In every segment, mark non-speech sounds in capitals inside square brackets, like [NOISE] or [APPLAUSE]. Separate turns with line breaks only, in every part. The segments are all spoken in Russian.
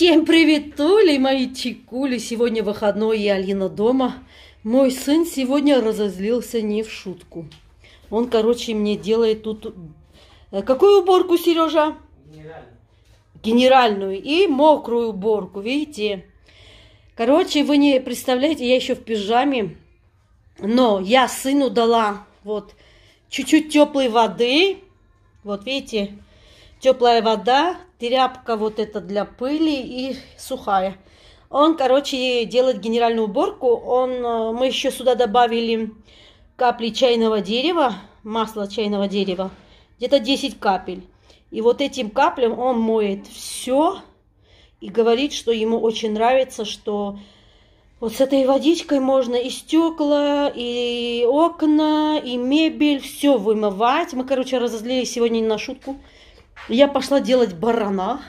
Всем привет, Толи, мои чекули. Сегодня выходной, и Алина дома. Мой сын сегодня разозлился не в шутку. Он, короче, мне делает тут... э, Какую уборку, Сережа?
Генеральный.
Генеральную и мокрую уборку, видите? Короче, вы не представляете, я еще в пижаме, но я сыну дала вот чуть-чуть теплой воды. Вот видите, теплая вода, тряпка вот эта для пыли и сухая. Он, короче, делает генеральную уборку. Он, э, мы еще сюда добавили капли чайного дерева, масла чайного дерева, где-то 10 капель. И вот этим каплям он моет все и говорит, что ему очень нравится, что вот с этой водичкой можно и стекла, и окна, и мебель, все вымывать. Мы, короче, разозлились сегодня на шутку. Я пошла делать барана.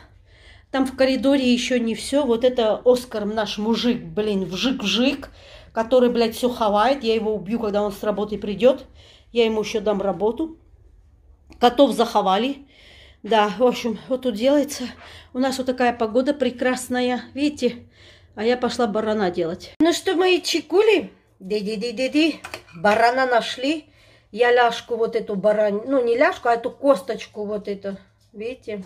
Там в коридоре еще не все. Вот это Оскар, наш мужик, блин, вжик-вжик, который, блядь, все хавает. Я его убью, когда он с работы придет. Я ему еще дам работу. Котов заховали. Да, в общем, вот тут делается. У нас вот такая погода прекрасная. Видите? А я пошла барана делать. Ну что, мои чекули? Ди-ди-ди-ди-ди. Барана нашли. Я ляжку вот эту барань, ну не ляжку, а эту косточку вот эту, видите?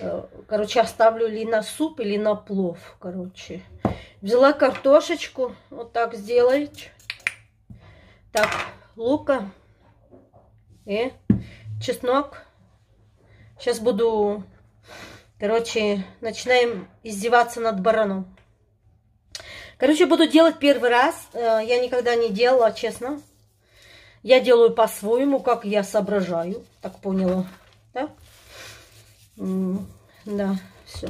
Э, Короче, оставлю или на суп, или на плов, короче. Взяла картошечку, вот так сделать. Так, лука и чеснок. Сейчас буду, короче, начинаем издеваться над бараном. Короче, буду делать первый раз. Э, Я никогда не делала, честно. Я делаю по-своему, как я соображаю. Так поняла, да? Да, все.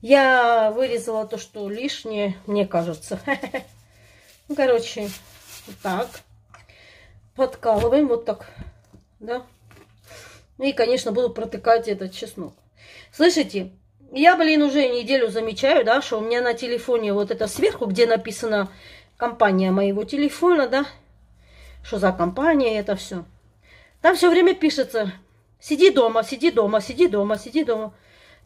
Я вырезала то, что лишнее, мне кажется. [LAUGHS] Ну, короче, вот так. Подкалываем вот так, да? И, конечно, буду протыкать этот чеснок. Слышите, я, блин, уже неделю замечаю, да, что у меня на телефоне вот это сверху, где написана компания моего телефона, да, что за компания это все. Там все время пишется, сиди дома, сиди дома, сиди дома, сиди дома.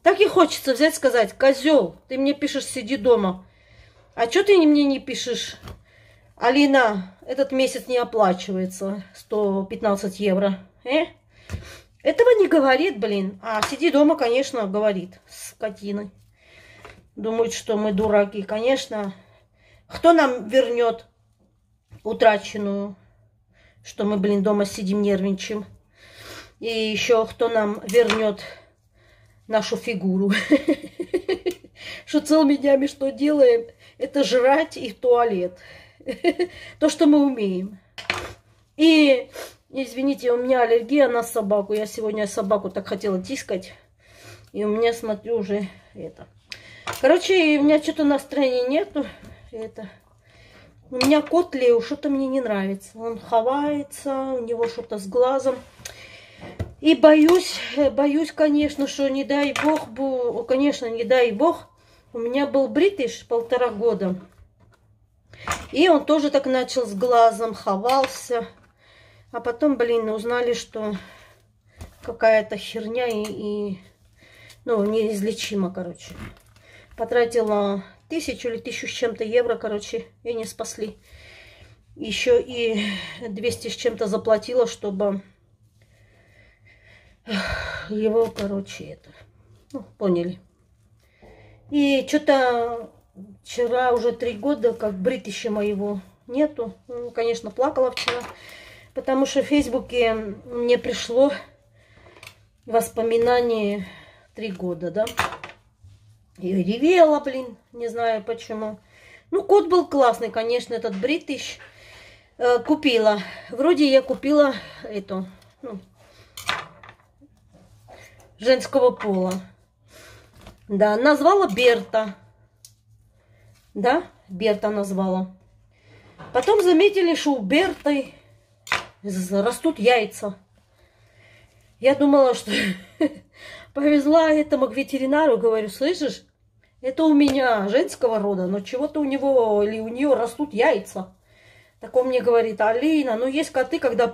Так и хочется взять сказать, козел, ты мне пишешь, сиди дома. А что ты мне не пишешь, Алина, этот месяц не оплачивается, 115 евро. Э? Этого не говорит, блин. А сиди дома, конечно, говорит, скотина. Думают, что мы дураки. Конечно, кто нам вернет утраченную что мы, блин, дома сидим, нервничаем. И еще кто нам вернет нашу фигуру. [LAUGHS] Что целыми днями что делаем? Это жрать и туалет. [LAUGHS] То, что мы умеем. И, извините, у меня аллергия на собаку. Я сегодня собаку так хотела тискать. И у меня, смотрю, уже это. Короче, у меня что-то настроения нету. Это... У меня кот Лео, что-то мне не нравится. Он ховается, у него что-то с глазом. И боюсь, боюсь, конечно, что не дай бог, конечно, не дай бог. У меня был бритиш полтора года. И он тоже так начал с глазом, ховался. А потом, блин, узнали, что какая-то херня и, и ну, неизлечимо, короче. Потратила тысячу или тысячу с чем-то евро, короче, и не спасли. Еще и 200 с чем-то заплатила, чтобы его, короче, это, ну, поняли. И что-то вчера уже три года, как бритища моего нету. Ну, конечно, плакала вчера, потому что в Фейсбуке мне пришло воспоминание три года, да. И ревела, блин, не знаю почему. Ну, кот был классный, конечно, этот бритиш. Э, купила. Вроде я купила эту, ну, женского пола. Да, назвала Берта. Да, Берта назвала. Потом заметили, что у Берты растут яйца. Я думала, что [LAUGHS] повезла этому к ветеринару, говорю, слышишь, это у меня женского рода, но чего-то у него или у нее растут яйца. Так он мне говорит, Алина, ну есть коты, когда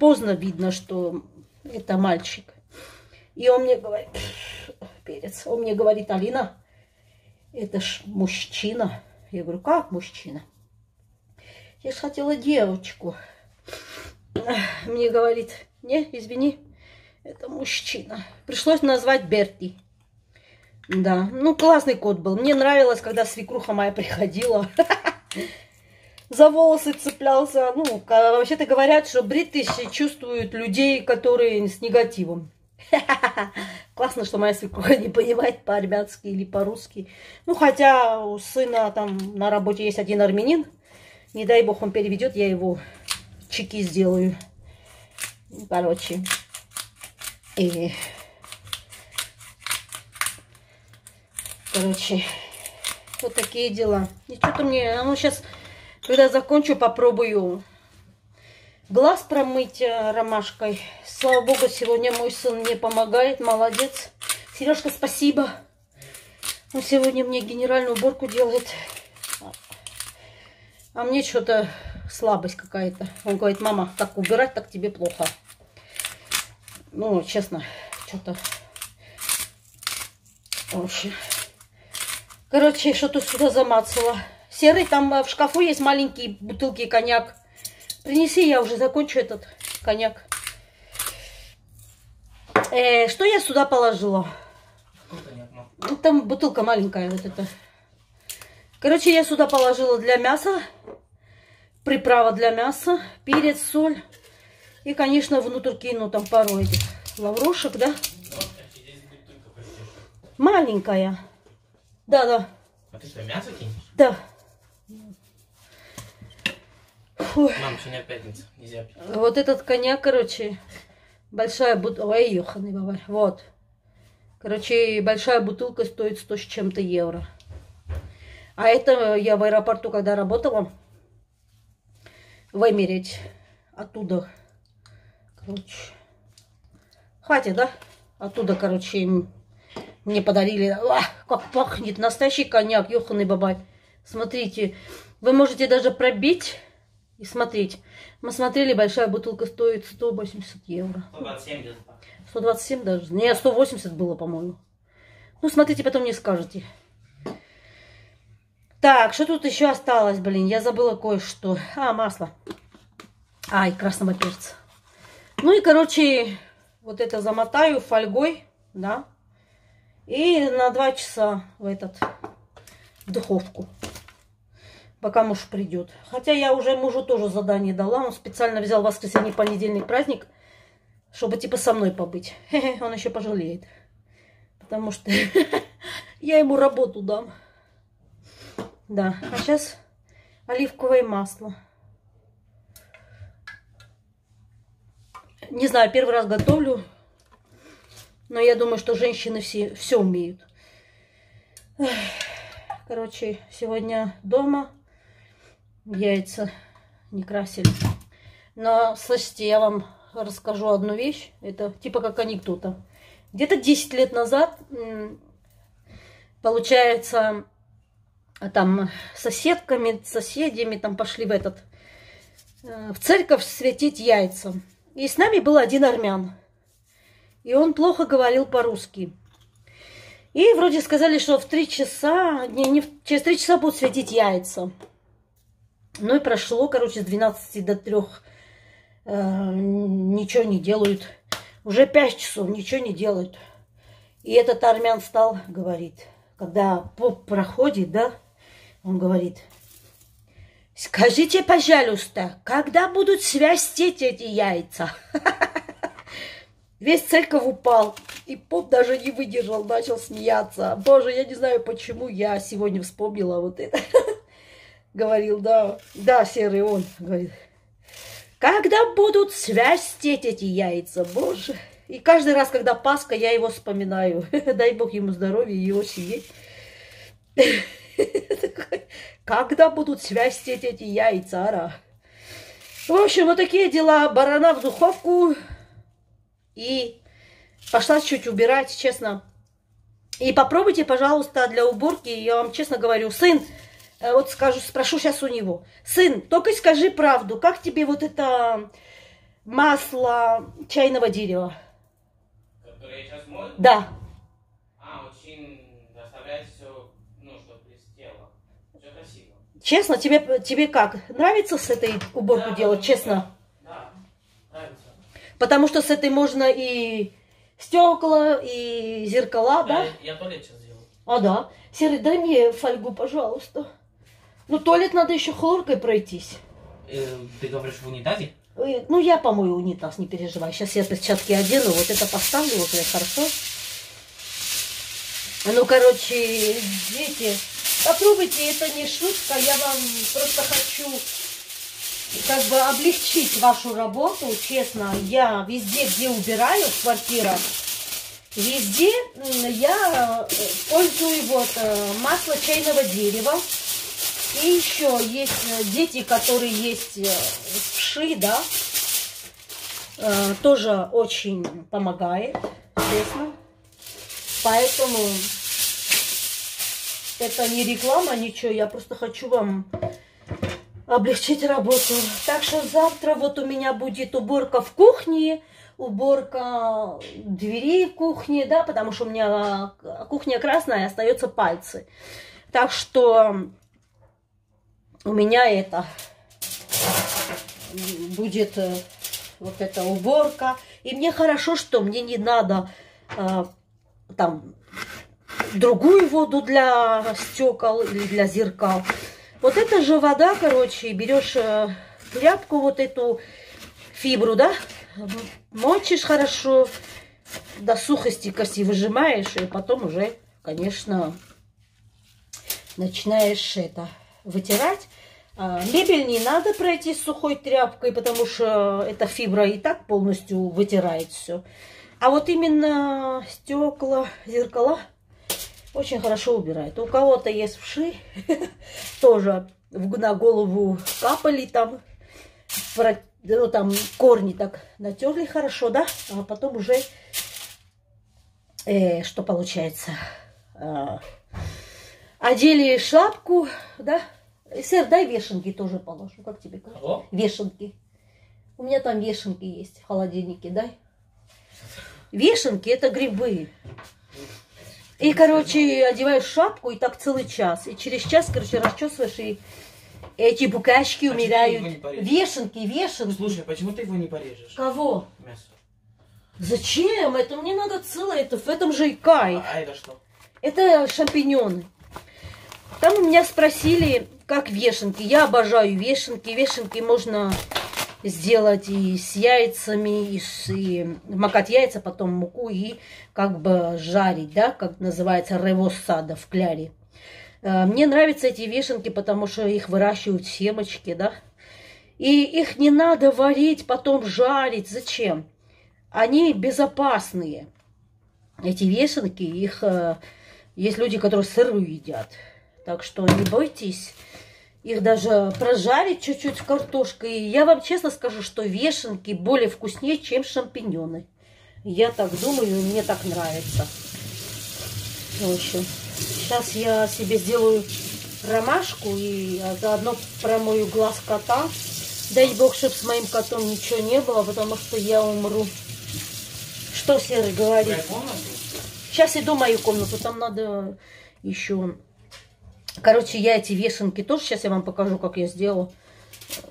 поздно видно, что это мальчик. И он мне говорит, перец. Он мне говорит, Алина, это ж мужчина. Я говорю, как мужчина? Я же хотела девочку. Мне говорит, не, извини, это мужчина. Пришлось назвать Берти. Да, ну классный кот был. Мне нравилось, когда свекруха моя приходила. [LAUGHS] За волосы цеплялся. Ну, вообще-то говорят, что бритиш чувствуют людей, которые с негативом. [LAUGHS] Классно, что моя свекруха не понимает по-армянски или по-русски. Ну, хотя у сына там на работе есть один армянин. Не дай бог он переведет, я его чеки сделаю. Короче. И... Короче, вот такие дела. И что-то мне, ну сейчас, когда закончу, попробую глаз промыть э, ромашкой. Слава богу, сегодня мой сын мне помогает, молодец. Сережка, спасибо. Он сегодня мне генеральную уборку делает. А мне что-то слабость какая-то. Он говорит, мама, так убирать, так тебе плохо. Ну, честно, что-то... Вообще... Короче, что-то сюда замацала. Серый, там э, в шкафу есть маленькие бутылки коньяк. Принеси, я уже закончу этот коньяк. Э, что я сюда положила? Ну, там бутылка маленькая вот эта. Короче, я сюда положила для мяса. Приправа для мяса. Перец, соль. И, конечно, внутрь кину там пару этих лаврушек, да? Маленькая. Да, да.
А ты что, мясо кинешь?
Да.
Фу. Мам, сегодня пятница, нельзя пить.
Вот этот коньяк, короче, большая бутылка. Ой, ёханый бабай. Вот. Короче, большая бутылка стоит 100 с чем-то евро. А это я в аэропорту, когда работала, вымереть оттуда. Короче, хватит, да? Оттуда, короче, мне подарили, а, как пахнет, настоящий коньяк, ёханый бабай. Смотрите, вы можете даже пробить и смотреть. Мы смотрели, большая бутылка стоит 180 евро.
127 где-то.
127 даже. Не, 180 было, по-моему. Ну, смотрите, потом мне скажете. Так, что тут еще осталось, блин? Я забыла кое-что. А, масло. Ай, красного перца. Ну и, короче, вот это замотаю фольгой, да. И на два часа в этот, в духовку. Пока муж придет. Хотя я уже мужу тоже задание дала. Он специально взял воскресенье, понедельник, праздник, чтобы типа со мной побыть. Он еще пожалеет. Потому что [LAUGHS] я ему работу дам. Да, а сейчас оливковое масло. Не знаю, первый раз готовлю. Но я думаю, что женщины все, все умеют. Короче, сегодня дома яйца не красили. Но, слышите, я вам расскажу одну вещь. Это типа как анекдота. Где-то 10 лет назад, получается, там соседками, соседями там пошли в этот, э, в церковь светить яйца. И с нами был один армян. И он плохо говорил по-русски. И вроде сказали, что в три часа, не, не, через три часа будут светить яйца. Ну и прошло, короче, с 12 до 3 э, ничего не делают. Уже 5 часов ничего не делают. И этот армян стал, говорит, когда поп проходит, да, он говорит, скажите, пожалуйста, когда будут связтеть эти яйца? [LAUGHS] Весь церковь упал. И поп даже не выдержал, начал смеяться. Боже, я не знаю, почему я сегодня вспомнила вот это. [LAUGHS] Говорил, да, да, серый он, говорит. Когда будут связтеть эти яйца, боже. И каждый раз, когда Пасха, я его вспоминаю. [LAUGHS] Дай Бог ему здоровья и его семье. [LAUGHS] Когда будут связтеть эти яйца, ара? В общем, вот такие дела. Барана в духовку, и пошла чуть убирать, честно. И попробуйте, пожалуйста, для уборки, я вам честно говорю, сын, вот скажу, спрошу сейчас у него. Сын, только скажи правду, как тебе вот это масло чайного дерева?
Которое сейчас мою?
Да.
А, все, ну, чтобы блестело. Все красиво.
Честно, тебе, тебе как? Нравится с этой уборку
Да,
делать? Честно?
Да, нравится.
Потому что с этой можно и стекла, и зеркала, да?
Я, я туалет сейчас сделаю.
А, да. Серый, дай мне фольгу, пожалуйста. Ну, туалет надо еще хлоркой пройтись.
Э, ты говоришь в унитазе?
Э, Ну, я помою унитаз, не переживай. Сейчас я перчатки одену, вот это поставлю уже, хорошо? Ну, короче, дети, попробуйте, это не шутка, я вам просто хочу как бы облегчить вашу работу, честно. Я везде, где убираю в квартирах, везде я э, пользую вот э, масло чайного дерева. И еще есть э, дети, которые есть э, вши, да, э, тоже очень помогает, честно. Поэтому это не реклама, ничего, я просто хочу вам облегчить работу. Так что завтра вот у меня будет уборка в кухне, уборка дверей в кухне, да, потому что у меня кухня красная, остаются пальцы. Так что у меня это будет э, вот эта уборка. И мне хорошо, что мне не надо э, там другую воду для стекол или для зеркал. Вот это же вода, короче, берешь э, тряпку вот эту фибру, да, мочишь хорошо, до сухости коси выжимаешь, и потом уже, конечно, начинаешь это вытирать. А, Мебель не надо пройти с сухой тряпкой, потому что эта фибра и так полностью вытирает все. А вот именно стекла, зеркала очень хорошо убирает. У кого-то есть вши, [LAUGHS] тоже на голову капали там, ну, там корни так натерли хорошо, да, а потом уже, э, что получается, а, одели шапку, да, Сэр, дай вешенки тоже положу, как тебе кажется?
Кого?
Вешенки. У меня там вешенки есть в холодильнике, дай. Вешенки это грибы. И, короче, одеваешь шапку и так целый час. И через час, короче, расчесываешь, и эти букашки
А
умирают. Вешенки, вешенки.
Слушай, почему ты его не порежешь?
Кого?
Мясо.
Зачем? Это мне надо целое. Это в этом же и кайф.
А это что?
Это шампиньоны. Там у меня спросили, как вешенки. Я обожаю вешенки. Вешенки можно сделать и с яйцами, и, с, и макать яйца, потом муку и как бы жарить, да, как называется ревоссада в кляре. Э, Мне нравятся эти вешенки, потому что их выращивают семечки, да. И их не надо варить, потом жарить. Зачем? Они безопасные. Эти вешенки, их э, есть люди, которые сырую едят. Так что не бойтесь их даже прожарить чуть-чуть с картошкой. И Я вам честно скажу, что вешенки более вкуснее, чем шампиньоны. Я так думаю, мне так нравится. В общем, сейчас я себе сделаю ромашку и а, заодно промою глаз кота. Дай бог, чтобы с моим котом ничего не было, потому что я умру. Что Серый говорит? Сейчас иду в мою комнату, там надо еще... Короче, я эти вешенки тоже, сейчас я вам покажу, как я сделала.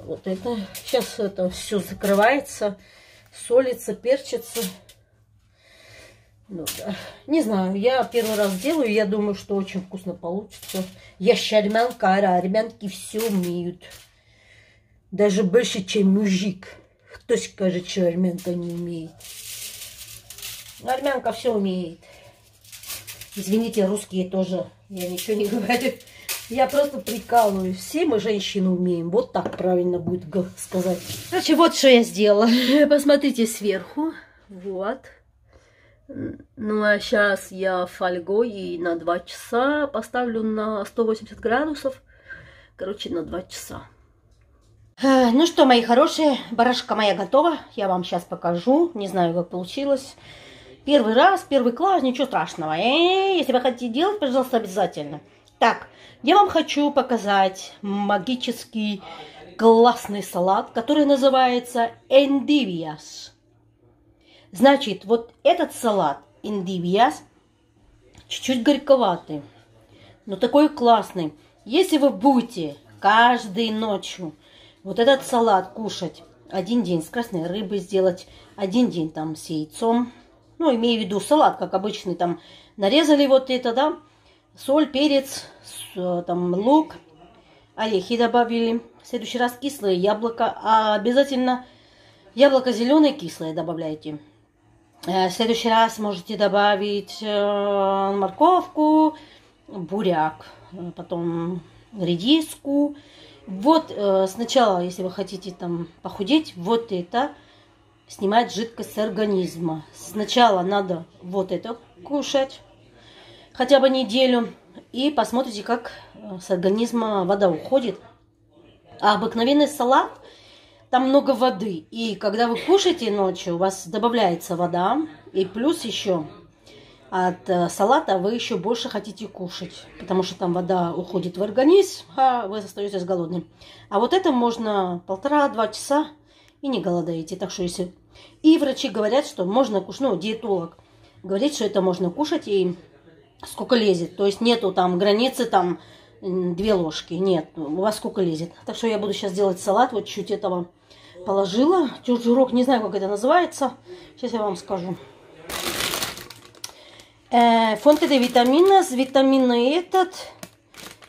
Вот это. Сейчас это все закрывается, солится, перчится. Ну, да. Не знаю, я первый раз делаю, я думаю, что очень вкусно получится. Я шармянка, а армянки все умеют. Даже больше, чем мужик. Кто скажет, что армянка не умеет? Армянка все умеет. Извините, русские тоже. Я ничего не говорю. Я просто прикалываюсь. Все мы женщины умеем. Вот так правильно будет сказать. Короче, вот что я сделала. [LAUGHS] Посмотрите сверху. Вот. Ну, а сейчас я фольгой и на 2 часа поставлю на 180 градусов. Короче, на 2 часа. А, Ну что, мои хорошие, барашка моя готова. Я вам сейчас покажу. Не знаю, как получилось. Первый раз, первый класс, ничего страшного. Э, если вы хотите делать, пожалуйста, обязательно. Так, я вам хочу показать магический классный салат, который называется эндивиас. Значит, вот этот салат эндивиас чуть-чуть горьковатый. но такой классный. Если вы будете каждой ночью вот этот салат кушать, один день с красной рыбой сделать, один день там с яйцом, ну, имею в виду салат, как обычный, там нарезали вот это, да, соль, перец, э, там лук, орехи добавили. В следующий раз кислое яблоко, а обязательно яблоко зеленое кислое добавляйте. Э, в следующий раз можете добавить э, морковку, буряк, потом редиску. Вот сначала, если вы хотите там похудеть, вот это снимает жидкость с организма. Сначала надо вот это кушать, хотя бы неделю, и посмотрите, как с организма вода уходит. А обыкновенный салат, там много воды. И когда вы кушаете ночью, у вас добавляется вода. И плюс еще от э, салата вы еще больше хотите кушать. Потому что там вода уходит в организм, а вы остаетесь голодным. А вот это можно полтора-два часа и не голодаете. Так что если... И врачи говорят, что можно кушать, ну, диетолог говорит, что это можно кушать и сколько лезет. То есть нету там границы там две ложки. Нет, у вас сколько лезет. Так что я буду сейчас делать салат. Вот чуть этого положила. Чурчурок, не знаю, как это называется. Сейчас я вам скажу. Э, фонты де витамина. Витаминный этот.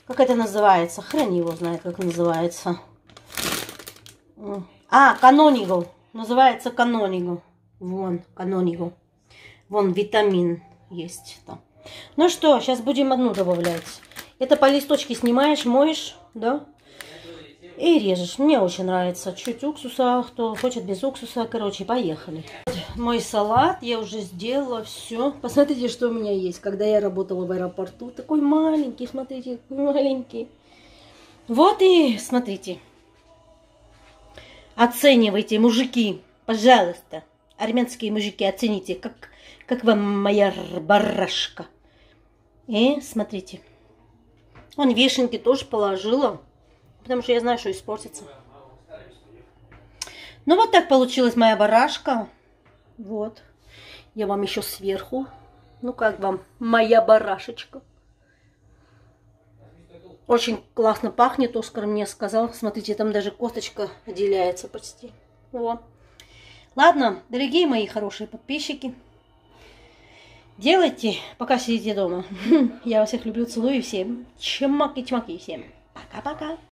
Как это называется? Хрен его знает, как называется. А, канонигл. Называется канонигл. Вон, канонигл. Вон витамин есть там. Ну что, сейчас будем одну добавлять. Это по листочке снимаешь, моешь, да? И режешь. Мне очень нравится. Чуть уксуса, кто хочет без уксуса. Короче, поехали. Мой салат я уже сделала. Все. Посмотрите, что у меня есть. Когда я работала в аэропорту. Такой маленький, смотрите, маленький. Вот и смотрите. Оценивайте, мужики, пожалуйста. Армянские мужики, оцените, как как вам моя барашка. И смотрите. Он вишенки тоже положила, потому что я знаю, что испортится. Ну вот так получилась моя барашка. Вот. Я вам еще сверху. Ну как вам моя барашечка? Очень классно пахнет, Оскар мне сказал. Смотрите, там даже косточка отделяется почти. Вот. Ладно, дорогие мои хорошие подписчики. Делайте, пока сидите дома. [LAUGHS] Я вас всех люблю, целую всем. Чмаки-чмаки всем. Пока-пока.